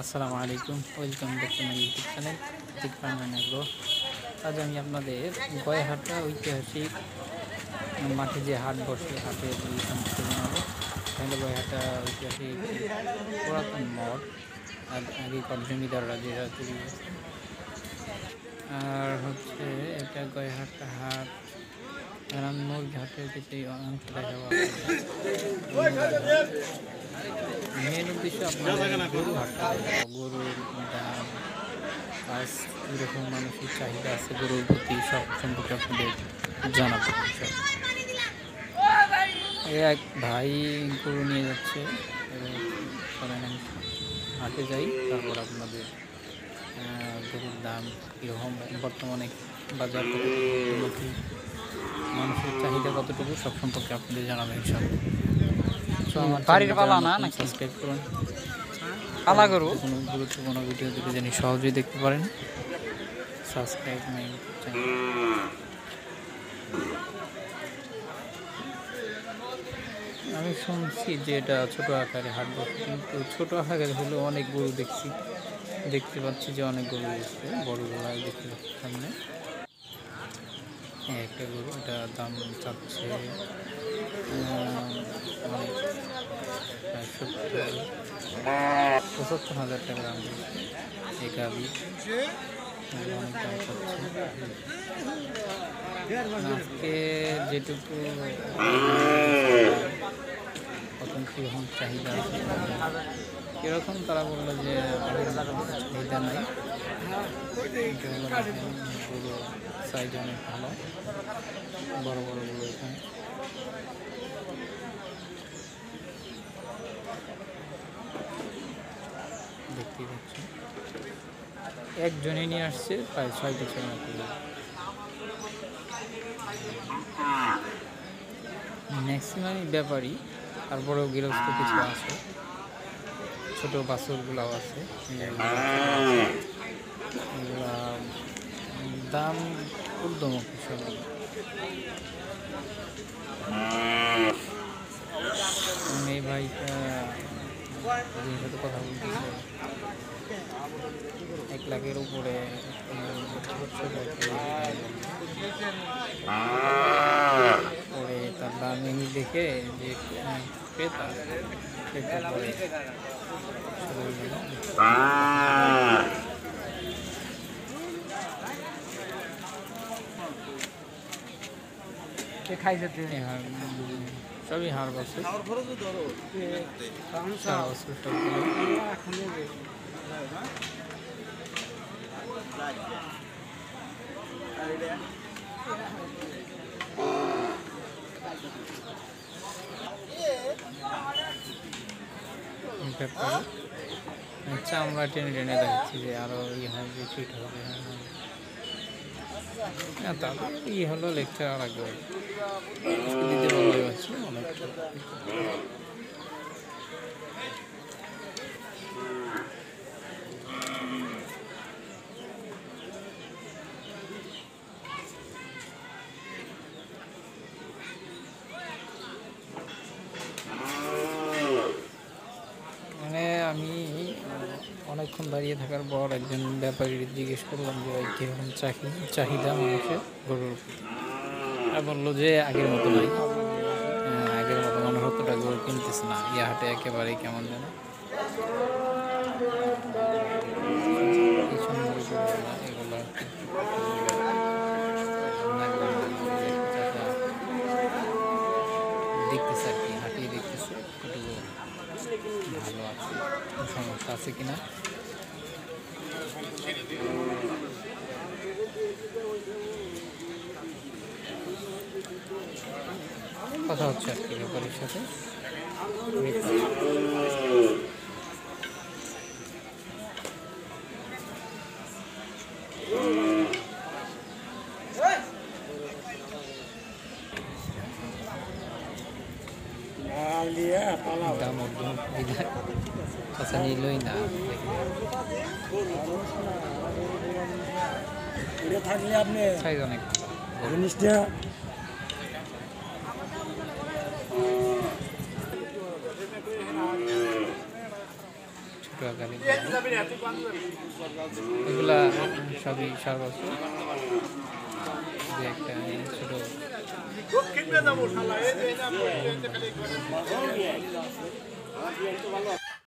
আসসালামু আলাইকুম। Welcome back to my YouTube channel ঠিক পান্নাগ্রো আজ আমি আপনাদের গয়াহাটা ঐতিহাসিক মাঠে যে হাট বসে, হাটে সমস্ত জানাব এখানে গয়াহাটা ঐতিহাসিক পুরাতন মঠ, আর আগেকার জমিদাররা যেটা তৈরি আর হচ্ছে এটা গয়াহাটা হাট রামমোর ঘাটের কিছু অংশ দেখাবো মেন উদ্দেশ্য আপনাদের গরু হাটটা, গরুর দাম প্লাস কীরকম মানুষের চাহিদা আছে গরুর প্রতি, সব সম্পর্কে আপনাদের জানাব। এক ভাই গরু নিয়ে যাচ্ছে হাটে যাই, তারপর আপনাদের গরুর দাম কীরকম, বর্তমানে বাজার মানুষের চাহিদা কতটুকু, সব সম্পর্কে আপনাদের জানাবেন সব আমার বাড়ির পালা না নাকি? সাবস্ক্রাইব করুন। পালা গরু? কোনো গুরুত্বপূর্ণ ভিডিও যদি জানি সহজেই দেখতে পারেন সাবস্ক্রাইব আমি শুনছি যে এটা ছোট আকারে হাট বসে কিন্তু ছোট আকারে হলেও অনেক গরু দেখছি। দেখতে পাচ্ছি যে অনেক গরু এসছে বড় গরু আর দেখতে পাচ্ছি সামনে। একটা গরু এটা দাম চাচ্ছে পঁচাত্তর হাজার টাকা দাম এই গাবি আজকে যেটুকু কখন কীরকম চাহিদা কীরকম তারা বলল যে চাহিদা নাই সাইজ অনেক ভালো বড় বড়গুলো এখানে দেখতেই পাচ্ছেন একজনে নিয়ে আসছে, প্রায় ছয় বছর মতো। ম্যাক্সিমামই ব্যাপারী তারপরেও গৃহস্থ কিছু আছে। ছোট বাছরগুলাও আছে। দাম ঊর্ধ্বমুখী সব এই ভাইটা ভাইয়ের সাথে কথা বলতেছে এক লাখের উপরে। পরে তার দেখে যে খাইছে সবই হার বছর সারা বছর সবগুলো ব্যাপারে টেনে টেনে দেখাচ্ছি যে আরও ই হবে ফিট হবে হ্যাঁ, হ্যাঁ। তারপর ই হলো লেকচার আর আগে। মানে অনেকক্ষণ দাঁড়িয়ে থাকার পর একজন ব্যাপারী জিজ্ঞেস করলাম যে কীরকম চাহি, চাহিদা মানুষের গরুর? বলল যে আগের মতো নাই। আগের মতো মানুষ অতটা গরু কিনতেছে না। ইয়া হাটে একেবারেই কেমন যেন। কি। হাঁটিয়ে ভালো আছে, সমস্যা আছে কিনা কথা হচ্ছে আর কি ব্যাপারের সাথে দাম নিলই না থাকলে আপনি সাইজ অনেক। জিনিসটা ছোট এগুলা সবই সর্বোচ্চ যে একটা ছোট। দক্ষিণে